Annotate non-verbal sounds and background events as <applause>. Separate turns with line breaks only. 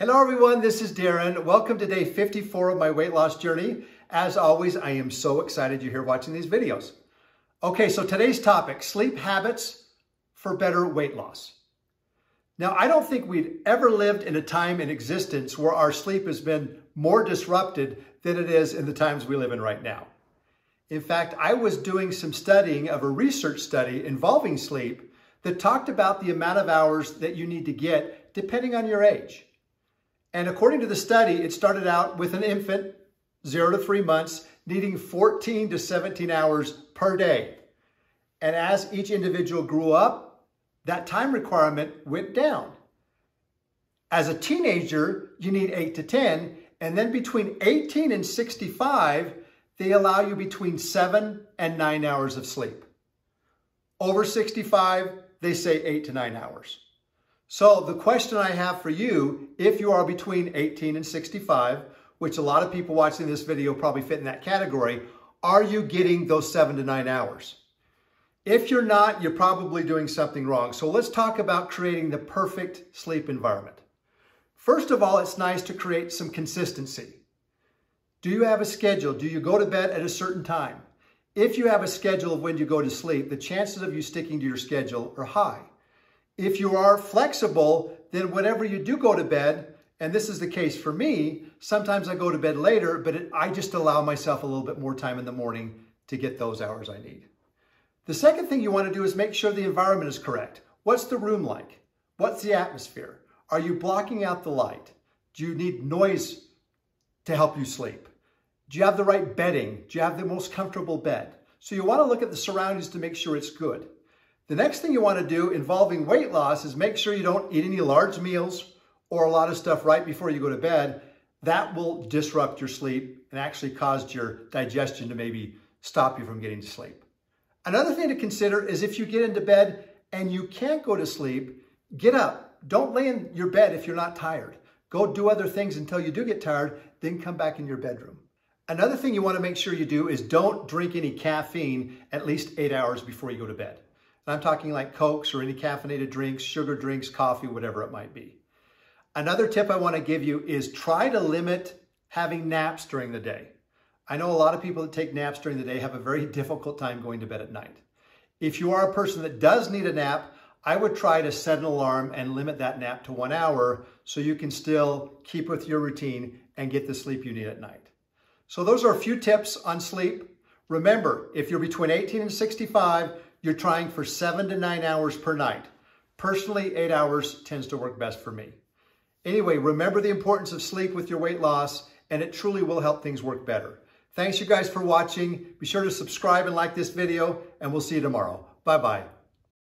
Hello everyone, this is Daren. Welcome to day 54 of my weight loss journey. As always, I am so excited you're here watching these videos. Okay, so today's topic, sleep habits for better weight loss. Now, I don't think we've ever lived in a time in existence where our sleep has been more disrupted than it is in the times we live in right now. In fact, I was doing some studying of a research study involving sleep that talked about the amount of hours that you need to get depending on your age. And according to the study, it started out with an infant, zero to three months, needing 14 to 17 hours per day. And as each individual grew up, that time requirement went down. As a teenager, you need 8 to 10, and then between 18 and 65, they allow you between 7 and 9 hours of sleep. Over 65, they say 8 to 9 hours. So the question I have for you, if you are between 18 and 65, which a lot of people watching this video probably fit in that category, are you getting those seven to nine hours? If you're not, you're probably doing something wrong. So let's talk about creating the perfect sleep environment. First of all, it's nice to create some consistency. Do you have a schedule? Do you go to bed at a certain time? If you have a schedule of when you go to sleep, the chances of you sticking to your schedule are high. If you are flexible, then whenever you do go to bed, and this is the case for me, sometimes I go to bed later, but it, I just allow myself a little bit more time in the morning to get those hours I need. The second thing you want to do is make sure the environment is correct. What's the room like? What's the atmosphere? Are you blocking out the light? Do you need noise to help you sleep? Do you have the right bedding? Do you have the most comfortable bed? So you want to look at the surroundings to make sure it's good. The next thing you want to do involving weight loss is make sure you don't eat any large meals or a lot of stuff right before you go to bed. That will disrupt your sleep and actually cause your digestion to maybe stop you from getting to sleep. Another thing to consider is if you get into bed and you can't go to sleep, get up. Don't lay in your bed if you're not tired. Go do other things until you do get tired, then come back in your bedroom. Another thing you want to make sure you do is don't drink any caffeine at least eight hours before you go to bed. And I'm talking like Cokes or any caffeinated drinks, sugar drinks, coffee, whatever it might be. Another tip I want to give you is try to limit having naps during the day. I know a lot of people that take naps during the day have a very <laughs> difficult time going to bed at night. If you are a person that does need a nap, I would try to set an alarm and limit that nap to one hour so you can still keep with your routine and get the sleep you need at night. So those are a few tips on sleep. Remember, if you're between 18 and 65, you're trying for seven to nine hours per night. Personally, eight hours tends to work best for me. Anyway, remember the importance of sleep with your weight loss, and it truly will help things work better. Thanks you guys for watching. Be sure to subscribe and like this video, and we'll see you tomorrow. Bye-bye.